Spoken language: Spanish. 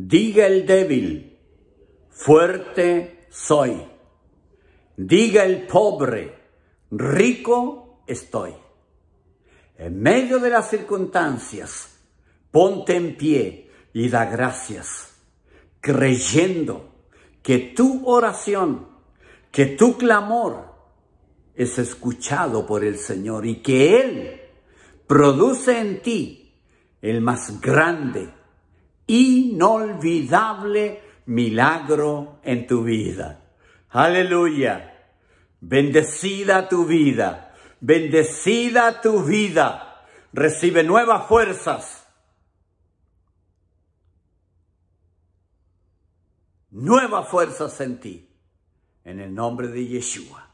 Diga el débil, fuerte soy. Diga el pobre, rico estoy. En medio de las circunstancias, ponte en pie y da gracias, creyendo que tu oración, que tu clamor es escuchado por el Señor y que Él produce en ti el más grande, inolvidable milagro en tu vida. Aleluya. Bendecida tu vida. Bendecida tu vida. Recibe nuevas fuerzas. Nuevas fuerzas en ti. En el nombre de Yeshua.